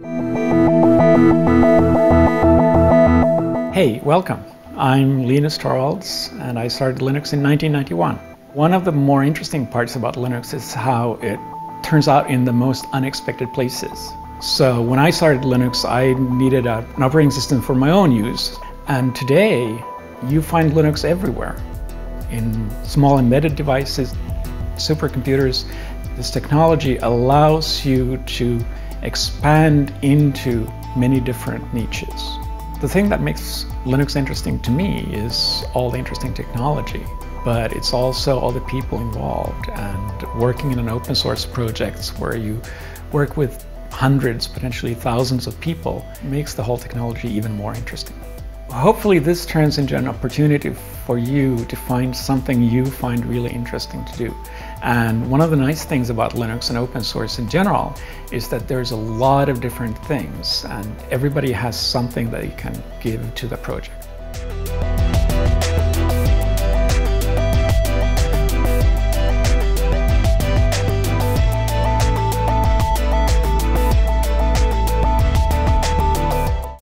Hey, welcome. I'm Linus Torvalds and I started Linux in 1991. One of the more interesting parts about Linux is how it turns out in the most unexpected places. So when I started Linux, I needed a, an operating system for my own use. And today, you find Linux everywhere. In small embedded devices, supercomputers, this technology allows you to expand into many different niches. The thing that makes Linux interesting to me is all the interesting technology, but it's also all the people involved and working in an open source project where you work with hundreds, potentially thousands of people makes the whole technology even more interesting. Hopefully this turns into an opportunity for you to find something you find really interesting to do. And one of the nice things about Linux and open source in general is that there's a lot of different things and everybody has something that you can give to the project.